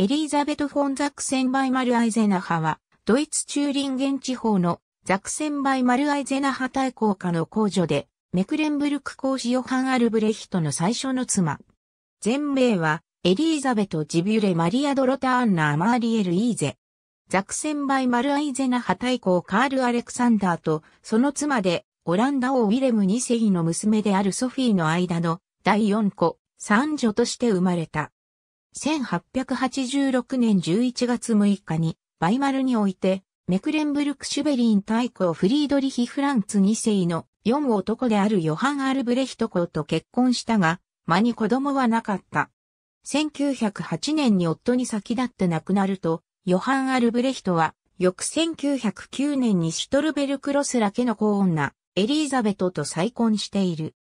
エリーザベト・フォン・ザクセンバイマル・アイゼナハは、ドイツチューリンゲン地方のザクセンバイマル・アイゼナハ大公家の公女で、メクレンブルク公子ヨハン・アルブレヒトの最初の妻。全名は、エリーザベト・ジビュレ・マリア・ドロテア・アンナ・アマーリエ・ルイーゼ。ザクセンバイマル・アイゼナハ大公カール・アレクサンダーと、その妻で、オランダ王ウィレム2世の娘であるソフィーの間の第4子、三女として生まれた。1886年11月6日に、バイマルにおいて、メクレンブルクシュベリン大公フリードリヒ・フランツ2世の4男であるヨハン・アルブレヒト公と結婚したが、間に子供はなかった。1908年に夫に先立って亡くなると、ヨハン・アルブレヒトは、翌1909年にシュトルベルクロスラ家の子女、エリーザベトと再婚している。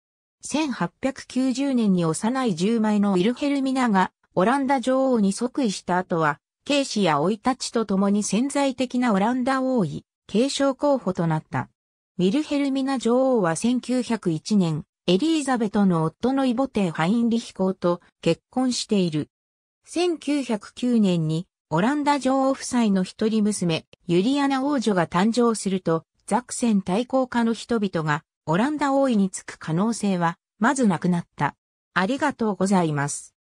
1890年に幼い10枚のウィルヘルミナがオランダ女王に即位した後は、警視や老いたちと共に潜在的なオランダ王位、継承候補となった。ウィルヘルミナ女王は1901年、エリーザベトの夫のイボテ・ハインリヒ公と結婚している。1909年にオランダ女王夫妻の一人娘、ユリアナ王女が誕生すると、ザクセン対抗家の人々がオランダ王位につく可能性は、まずなくなった。ありがとうございます。